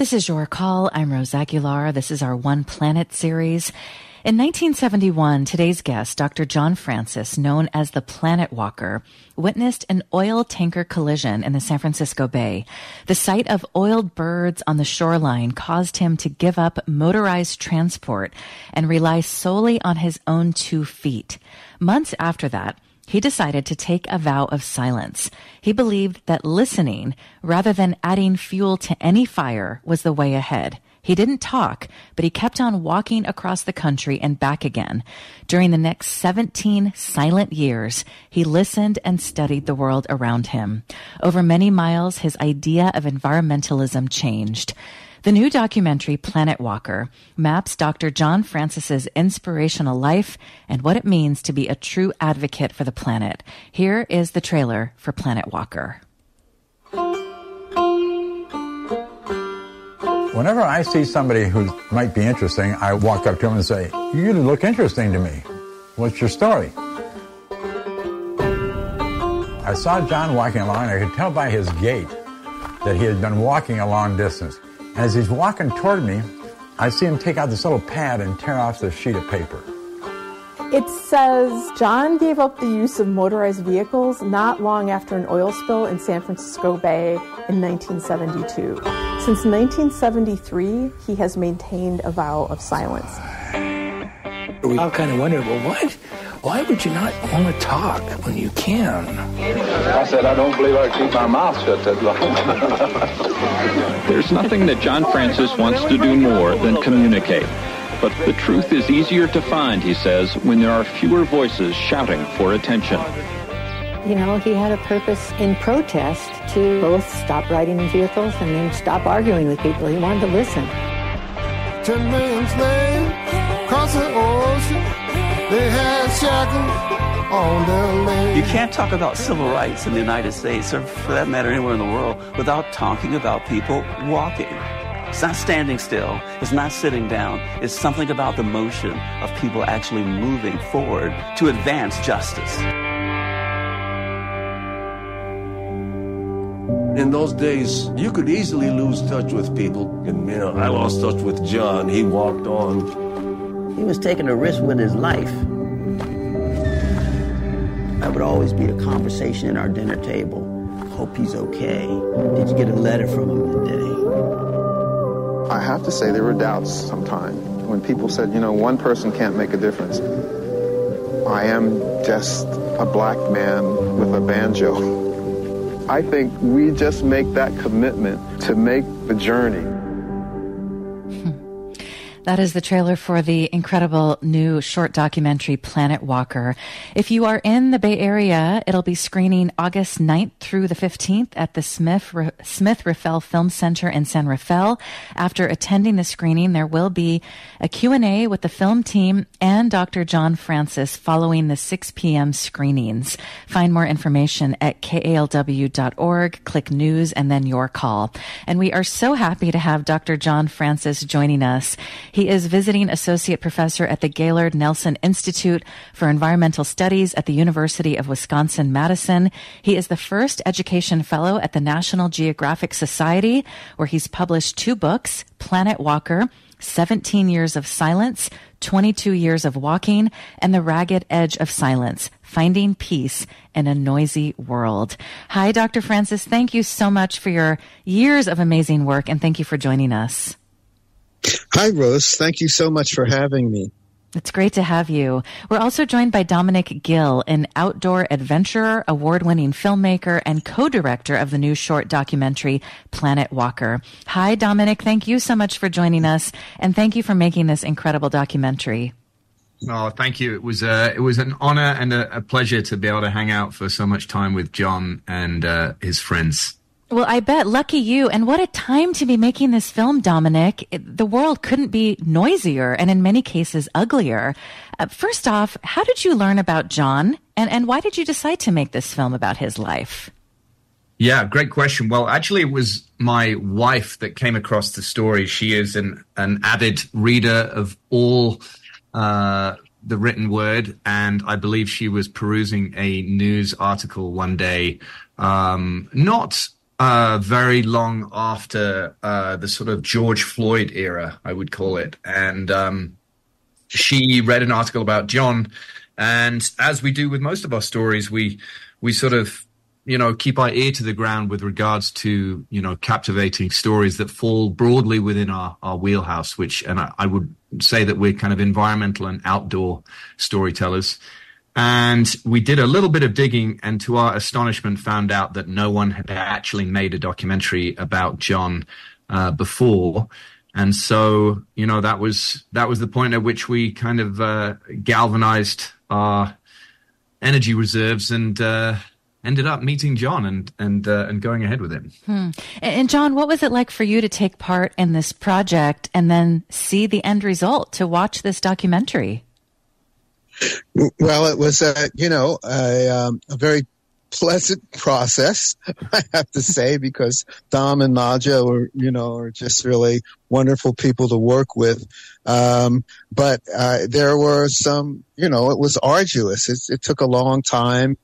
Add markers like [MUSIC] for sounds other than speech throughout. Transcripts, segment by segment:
This is Your Call. I'm Rose Aguilar. This is our One Planet series. In 1971, today's guest, Dr. John Francis, known as the Planet Walker, witnessed an oil tanker collision in the San Francisco Bay. The sight of oiled birds on the shoreline caused him to give up motorized transport and rely solely on his own two feet. Months after that, he decided to take a vow of silence. He believed that listening, rather than adding fuel to any fire, was the way ahead. He didn't talk, but he kept on walking across the country and back again. During the next 17 silent years, he listened and studied the world around him. Over many miles, his idea of environmentalism changed. The new documentary, Planet Walker, maps Dr. John Francis's inspirational life and what it means to be a true advocate for the planet. Here is the trailer for Planet Walker. Whenever I see somebody who might be interesting, I walk up to them and say, You look interesting to me. What's your story? I saw John walking along, and I could tell by his gait that he had been walking a long distance. As he's walking toward me, I see him take out this little pad and tear off the sheet of paper. It says John gave up the use of motorized vehicles not long after an oil spill in San Francisco Bay in 1972. Since 1973, he has maintained a vow of silence. I kind of wonder, well, what? Why would you not want to talk when you can? I said, I don't believe I can keep my mouth shut that long. [LAUGHS] There's nothing that John Francis wants to do more than communicate. But the truth is easier to find, he says, when there are fewer voices shouting for attention. You know, he had a purpose in protest to both stop riding in vehicles and then stop arguing with people. He wanted to listen. Ten men slain across the ocean. They had shackles on their legs. You can't talk about civil rights in the United States, or for that matter, anywhere in the world, without talking about people walking. It's not standing still. It's not sitting down. It's something about the motion of people actually moving forward to advance justice. In those days, you could easily lose touch with people. And, you know, I lost touch with John. He walked on. He was taking a risk with his life. That would always be a conversation at our dinner table. Hope he's okay. Did you get a letter from him today? I have to say there were doubts sometimes when people said, you know, one person can't make a difference. I am just a black man with a banjo. [LAUGHS] I think we just make that commitment to make the journey. That is the trailer for the incredible new short documentary Planet Walker. If you are in the Bay Area, it'll be screening August 9th through the 15th at the Smith, Smith Rafael Film Center in San Rafael. After attending the screening, there will be a Q&A with the film team and Dr. John Francis following the 6 p.m. screenings. Find more information at kalw.org, click news, and then your call. And we are so happy to have Dr. John Francis joining us. He is visiting associate professor at the Gaylord Nelson Institute for Environmental Studies at the University of Wisconsin Madison. He is the first education fellow at the National Geographic Society, where he's published two books, Planet Walker, 17 Years of Silence, 22 Years of Walking, and The Ragged Edge of Silence, Finding Peace in a Noisy World. Hi, Dr. Francis. Thank you so much for your years of amazing work, and thank you for joining us. Hi, Rose. Thank you so much for having me. It's great to have you. We're also joined by Dominic Gill, an outdoor adventurer, award winning filmmaker, and co director of the new short documentary, Planet Walker. Hi, Dominic. Thank you so much for joining us, and thank you for making this incredible documentary. Oh, thank you. It was uh, it was an honor and a, a, pleasure to be able to hang out for so much time with John and uh, his friends. Well, I bet. Lucky you. And what a time to be making this film, Dominic. It, the world couldn't be noisier and in many cases uglier. Uh, first off, how did you learn about John? And, and why did you decide to make this film about his life? Yeah, great question. Well, actually, it was my wife that came across the story. She is an, an avid reader of all uh, the written word, and I believe she was perusing a news article one day, um, not uh, very long after uh, the sort of George Floyd era, I would call it. And um, she read an article about John. And as we do with most of our stories, we we sort of you know keep our ear to the ground with regards to you know captivating stories that fall broadly within our our wheelhouse. Which and I, I would say that we're kind of environmental and outdoor storytellers. And we did a little bit of digging, and to our astonishment, found out that no one had actually made a documentary about John uh, before. And so, you know, that was that was the point at which we kind of uh, galvanized our energy reserves and uh, ended up meeting John and and uh, and going ahead with him. Hmm. And John, what was it like for you to take part in this project and then see the end result to watch this documentary? Well, it was, a, you know, a, um, a very pleasant [LAUGHS] process, I have to say, because Dom and Nadja were, you know, are just really wonderful people to work with. Um, but uh, there were some, you know, it was arduous. It, it took a long time,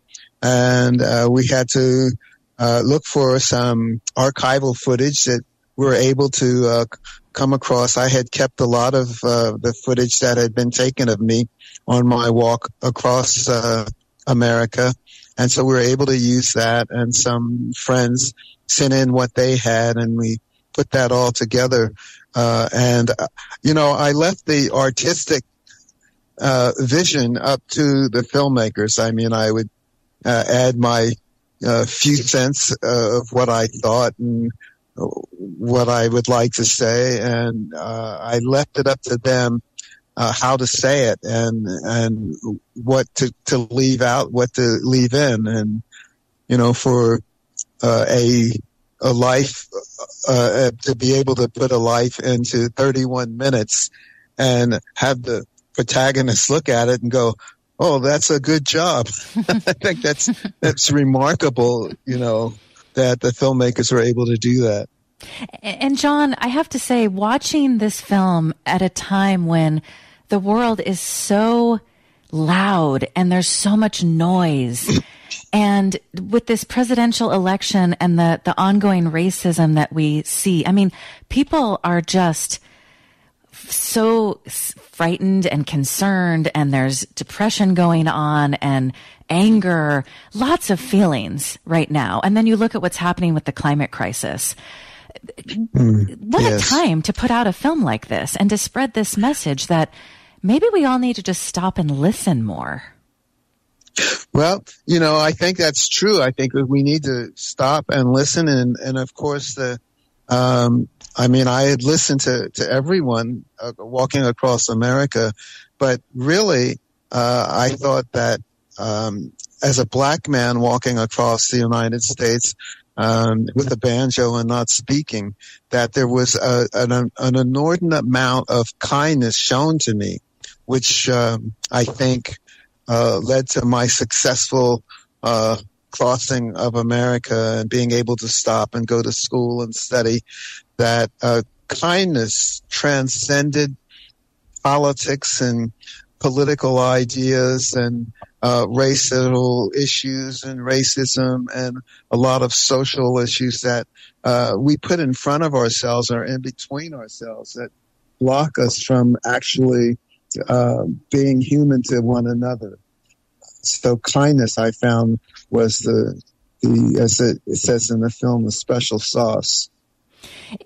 and uh, we had to uh, look for some archival footage that were able to uh, come across. I had kept a lot of uh, the footage that had been taken of me on my walk across uh, America. And so we were able to use that and some friends sent in what they had and we put that all together. Uh, and, uh, you know, I left the artistic, uh, vision up to the filmmakers. I mean, I would, uh, add my, few cents of what I thought and what I would like to say. And, I left it up to them uh, how to say it and and what to to leave out, what to leave in, and you know, for uh, a a life uh, to be able to put a life into 31 minutes and have the protagonist look at it and go, "Oh, that's a good job." [LAUGHS] I think that's that's remarkable. You know that the filmmakers were able to do that. And John, I have to say, watching this film at a time when the world is so loud and there's so much noise. [CLEARS THROAT] and with this presidential election and the, the ongoing racism that we see, I mean, people are just so frightened and concerned and there's depression going on and anger, lots of feelings right now. And then you look at what's happening with the climate crisis. Mm, what yes. a time to put out a film like this and to spread this message that maybe we all need to just stop and listen more. Well, you know, I think that's true. I think we need to stop and listen. And, and of course, the, um, I mean, I had listened to, to everyone uh, walking across America, but really, uh, I thought that, um, as a black man walking across the United States, um, with a banjo and not speaking, that there was a, an, an inordinate amount of kindness shown to me which um, I think uh, led to my successful uh, crossing of America and being able to stop and go to school and study. That uh, kindness transcended politics and political ideas and uh, racial issues and racism and a lot of social issues that uh, we put in front of ourselves or in between ourselves that block us from actually uh, being human to one another. So kindness, I found, was the the as it, it says in the film, the special sauce.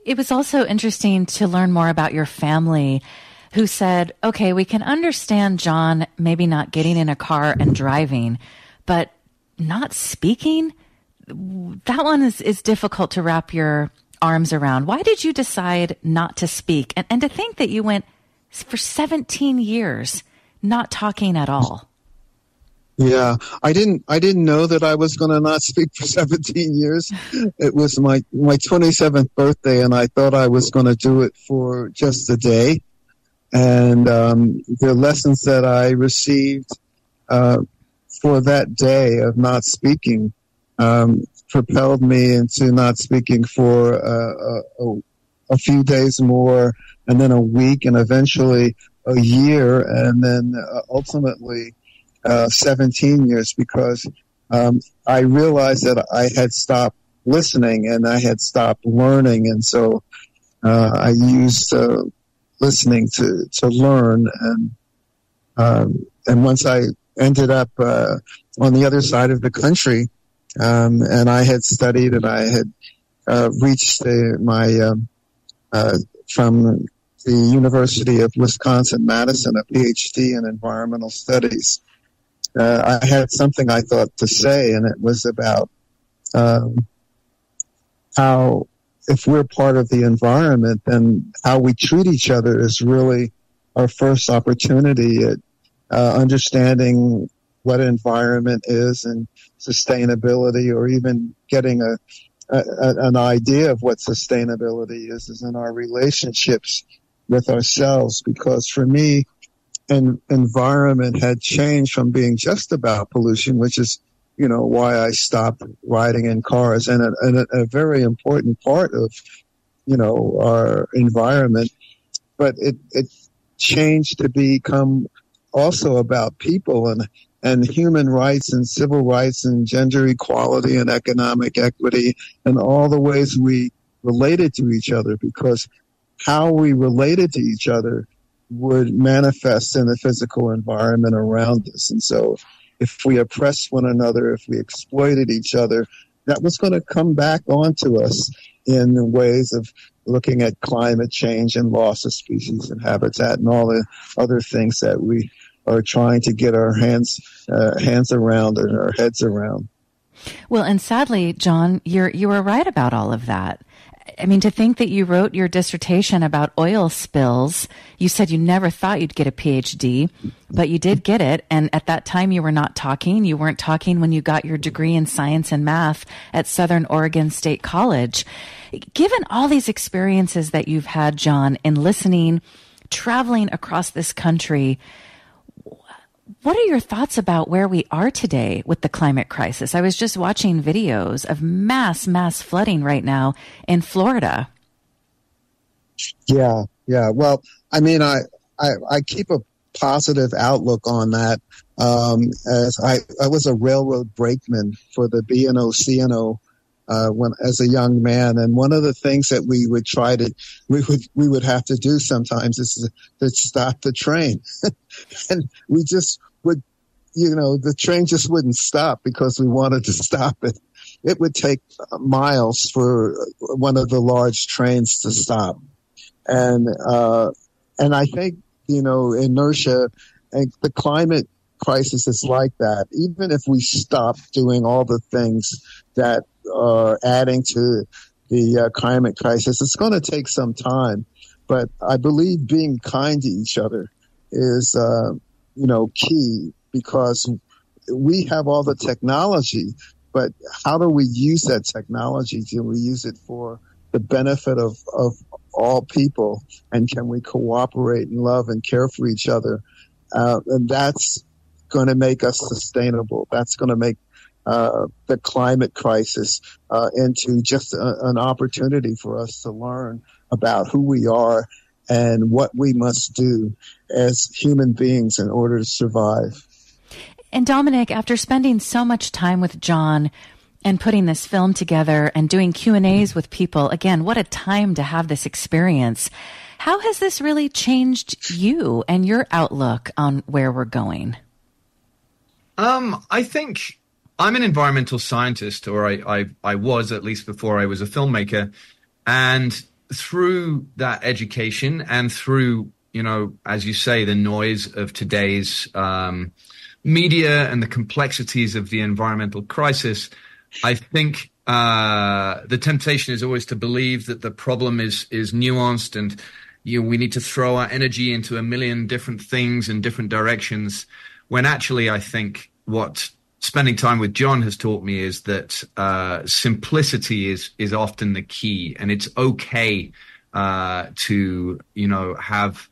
It was also interesting to learn more about your family who said, okay, we can understand John maybe not getting in a car and driving, but not speaking, that one is, is difficult to wrap your arms around. Why did you decide not to speak? And, and to think that you went for 17 years not talking at all. Yeah, I didn't. I didn't know that I was going to not speak for [LAUGHS] 17 years. It was my my 27th birthday, and I thought I was going to do it for just a day. And um, the lessons that I received uh, for that day of not speaking um, propelled me into not speaking for uh, a, a, few days more and then a week and eventually a year and then uh, ultimately uh, 17 years because um, I realized that I had stopped listening and I had stopped learning. And so uh, I used uh, listening to, to learn. And, um, and once I ended up uh, on the other side of the country, um, and I had studied and I had uh, reached the, my um, uh, from the University of Wisconsin Madison a PhD in environmental studies. Uh, I had something I thought to say, and it was about um, how if we're part of the environment, then how we treat each other is really our first opportunity at uh, understanding what environment is and sustainability, or even getting a, a, an idea of what sustainability is, is in our relationships with ourselves. Because for me, an environment had changed from being just about pollution, which is you know, why I stopped riding in cars and a, and a, a very important part of, you know, our environment. But it, it changed to become also about people and, and human rights and civil rights and gender equality and economic equity and all the ways we related to each other because how we related to each other would manifest in the physical environment around us. And so if we oppressed one another, if we exploited each other, that was going to come back onto us in ways of looking at climate change and loss of species and habitat and all the other things that we are trying to get our hands uh, hands around and our heads around. Well, and sadly, John, you're you were right about all of that. I mean, to think that you wrote your dissertation about oil spills, you said you never thought you'd get a PhD, but you did get it. And at that time, you were not talking. You weren't talking when you got your degree in science and math at Southern Oregon State College. Given all these experiences that you've had, John, in listening, traveling across this country, what are your thoughts about where we are today with the climate crisis? I was just watching videos of mass, mass flooding right now in Florida. Yeah, yeah. Well, I mean, I, I, I keep a positive outlook on that. Um, as I, I was a railroad brakeman for the B&O C&O uh, when as a young man, and one of the things that we would try to we would we would have to do sometimes is to, to stop the train, [LAUGHS] and we just would, you know, the train just wouldn't stop because we wanted to stop it. It would take miles for one of the large trains to stop. And, uh, and I think, you know, inertia and the climate crisis is like that. Even if we stop doing all the things that are adding to the uh, climate crisis, it's going to take some time. But I believe being kind to each other is, uh, you know, key because we have all the technology, but how do we use that technology? Do we use it for the benefit of, of all people? And can we cooperate and love and care for each other? Uh, and that's going to make us sustainable. That's going to make uh, the climate crisis uh, into just a, an opportunity for us to learn about who we are and what we must do as human beings in order to survive. And Dominic, after spending so much time with John and putting this film together and doing Q&As with people, again, what a time to have this experience. How has this really changed you and your outlook on where we're going? Um, I think I'm an environmental scientist, or I, I, I was at least before I was a filmmaker. And through that education and through you know as you say the noise of today's um, media and the complexities of the environmental crisis i think uh, the temptation is always to believe that the problem is is nuanced and you know, we need to throw our energy into a million different things in different directions when actually i think what spending time with John has taught me is that uh, simplicity is is often the key, and it's okay uh, to you know have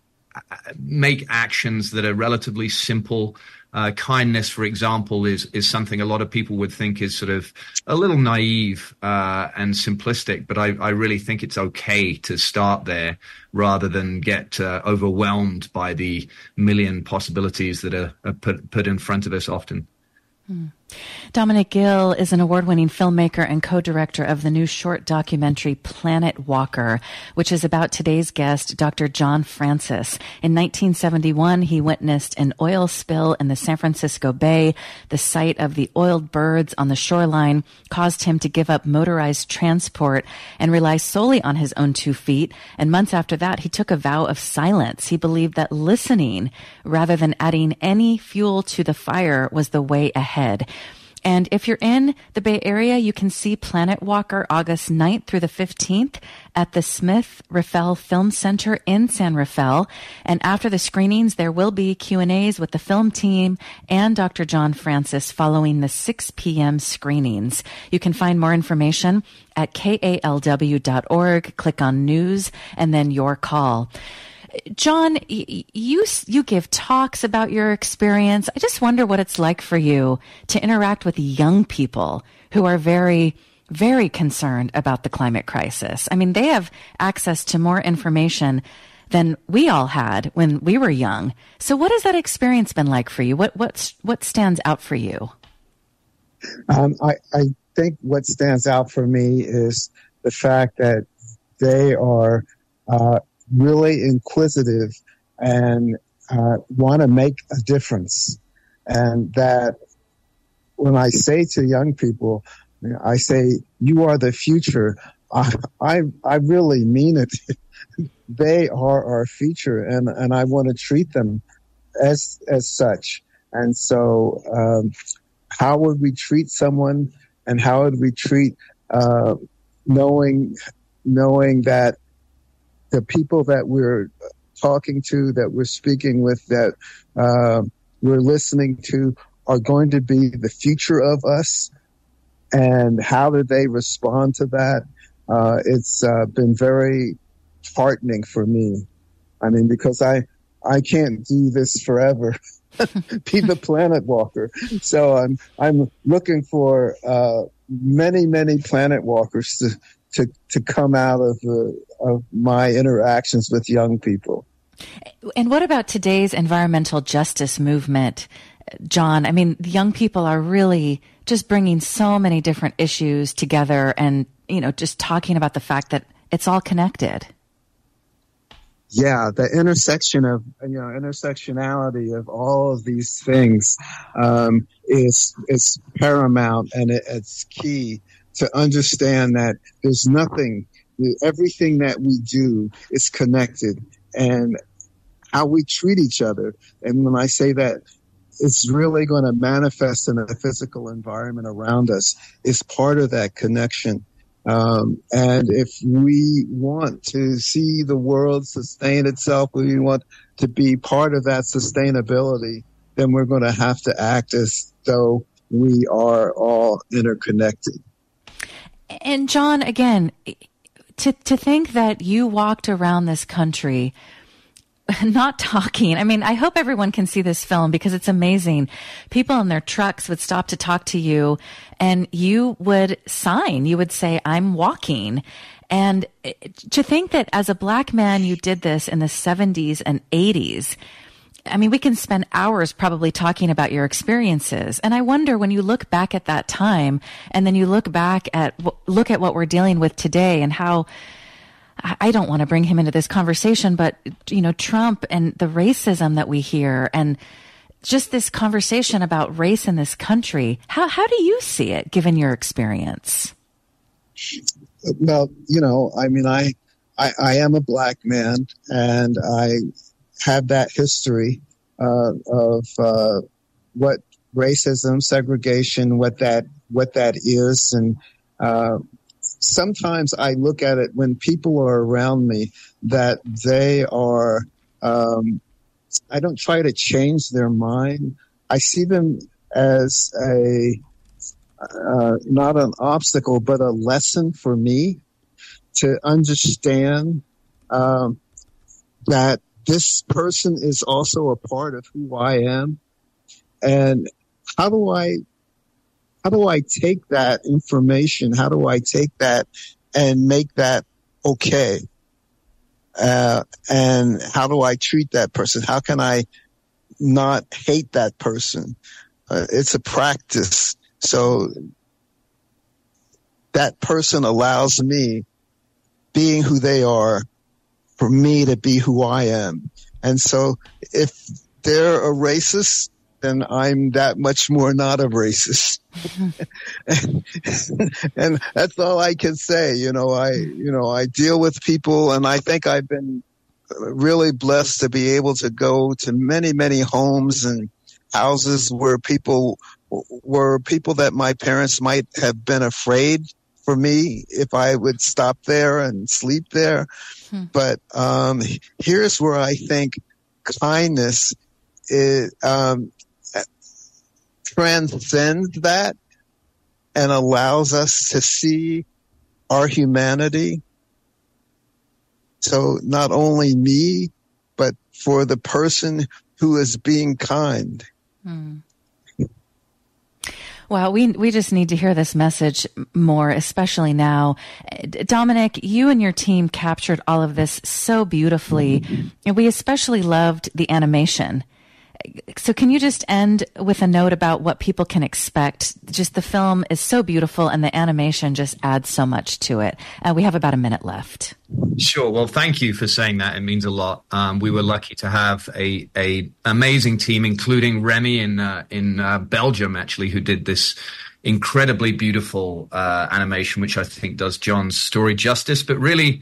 make actions that are relatively simple. Uh, kindness, for example, is is something a lot of people would think is sort of a little naive uh, and simplistic. But I, I, really think it's okay to start there rather than get uh, overwhelmed by the million possibilities that are, are put put in front of us often. Hmm. Dominic Gill is an award winning filmmaker and co director of the new short documentary Planet Walker, which is about today's guest, Dr. John Francis. In 1971, he witnessed an oil spill in the San Francisco Bay. The sight of the oiled birds on the shoreline caused him to give up motorized transport and rely solely on his own two feet. And months after that, he took a vow of silence. He believed that listening rather than adding any fuel to the fire was the way ahead. And if you're in the Bay Area, you can see Planet Walker August 9th through the 15th at the Smith Rafael Film Center in San Rafael. And after the screenings, there will be Q&As with the film team and Dr. John Francis following the 6 p.m. screenings. You can find more information at kalw.org. Click on news and then your call. John, you you give talks about your experience. I just wonder what it's like for you to interact with young people who are very very concerned about the climate crisis. I mean, they have access to more information than we all had when we were young. So what has that experience been like for you? What what's what stands out for you? Um, I, I think what stands out for me is the fact that they are uh, really inquisitive and uh, want to make a difference. And that when I say to young people, I say, you are the future. I, I, I really mean it. [LAUGHS] they are our future and, and I want to treat them as, as such. And so, um, how would we treat someone and how would we treat, uh, knowing, knowing that the people that we're talking to, that we're speaking with, that uh, we're listening to are going to be the future of us. And how do they respond to that? Uh, it's uh, been very heartening for me. I mean, because I, I can't do this forever. [LAUGHS] be the planet walker. So I'm I'm looking for uh, many many planet walkers to to to come out of the of my interactions with young people. And what about today's environmental justice movement, John? I mean, young people are really just bringing so many different issues together, and you know, just talking about the fact that it's all connected. Yeah, the intersection of you know intersectionality of all of these things um, is is paramount, and it, it's key to understand that there's nothing, everything that we do is connected and how we treat each other. And when I say that, it's really going to manifest in the physical environment around us is part of that connection. Um, and if we want to see the world sustain itself, we want to be part of that sustainability, then we're going to have to act as though we are all interconnected. And John, again, to to think that you walked around this country [LAUGHS] not talking. I mean, I hope everyone can see this film because it's amazing. People in their trucks would stop to talk to you and you would sign. You would say, I'm walking. And eh, to think that as a black man, you did this in the 70s and 80s I mean, we can spend hours probably talking about your experiences. And I wonder when you look back at that time and then you look back at, look at what we're dealing with today and how, I don't want to bring him into this conversation, but, you know, Trump and the racism that we hear and just this conversation about race in this country. How, how do you see it given your experience? Well, you know, I mean, I, I, I am a black man and I have that history uh, of uh, what racism, segregation, what that what that is, and uh, sometimes I look at it when people are around me that they are. Um, I don't try to change their mind. I see them as a uh, not an obstacle, but a lesson for me to understand um, that this person is also a part of who I am. And how do I, how do I take that information? How do I take that and make that okay? Uh, and how do I treat that person? How can I not hate that person? Uh, it's a practice. So that person allows me, being who they are, for me to be who I am. And so if they're a racist, then I'm that much more not a racist. [LAUGHS] and that's all I can say. You know, I, you know, I deal with people and I think I've been really blessed to be able to go to many, many homes and houses where people were people that my parents might have been afraid for me if I would stop there and sleep there. Hmm. But um, here's where I think kindness is, um, transcends that and allows us to see our humanity. So not only me, but for the person who is being kind. Hmm. Wow, we we just need to hear this message more, especially now. Dominic, you and your team captured all of this so beautifully, mm-hmm. and we especially loved the animation. So, can you just end with a note about what people can expect? Just the film is so beautiful, and the animation just adds so much to it. And we have about a minute left. Sure. Well, thank you for saying that. It means a lot. Um, we were lucky to have a a amazing team, including Remy in uh, in uh, Belgium, actually, who did this incredibly beautiful uh, animation, which I think does John's story justice. But really,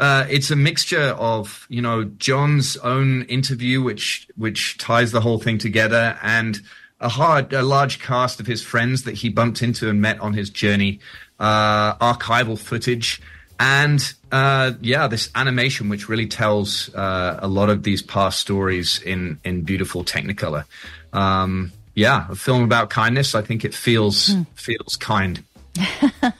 uh, it's a mixture of you know John's own interview, which which ties the whole thing together, and a hard a large cast of his friends that he bumped into and met on his journey, uh, archival footage, and uh, yeah, this animation which really tells uh, a lot of these past stories in in beautiful Technicolor. Um, yeah, a film about kindness. I think it feels mm. feels kind. [LAUGHS]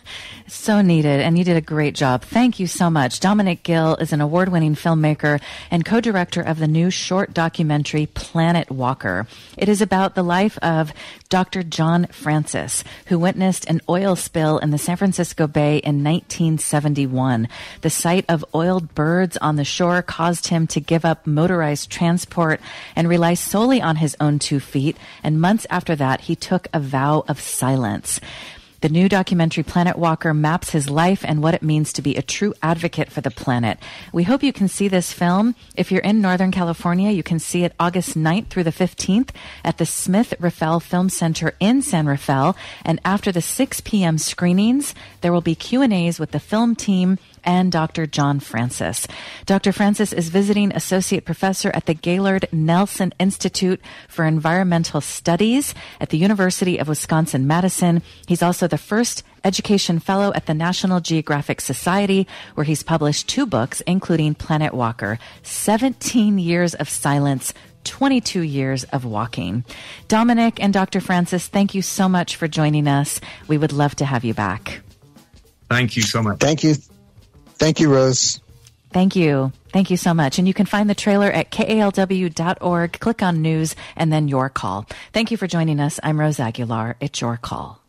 So needed, and you did a great job. Thank you so much. Dominic Gill is an award winning filmmaker and co director of the new short documentary Planet Walker. It is about the life of Dr. John Francis, who witnessed an oil spill in the San Francisco Bay in 1971. The sight of oiled birds on the shore caused him to give up motorized transport and rely solely on his own two feet. And months after that, he took a vow of silence. The new documentary Planet Walker maps his life and what it means to be a true advocate for the planet. We hope you can see this film. If you're in Northern California, you can see it August 9th through the 15th at the Smith Rafael Film Center in San Rafael. And after the 6 p.m. screenings, there will be Q&As with the film team and Dr. John Francis. Dr. Francis is visiting associate professor at the Gaylord Nelson Institute for Environmental Studies at the University of Wisconsin Madison. He's also the first education fellow at the National Geographic Society, where he's published two books, including Planet Walker, 17 Years of Silence, 22 years of walking. Dominic and Dr. Francis, thank you so much for joining us. We would love to have you back. Thank you so much. Thank you. Thank you, Rose. Thank you. Thank you so much. And you can find the trailer at kalw.org. Click on news and then your call. Thank you for joining us. I'm Rose Aguilar. It's your call.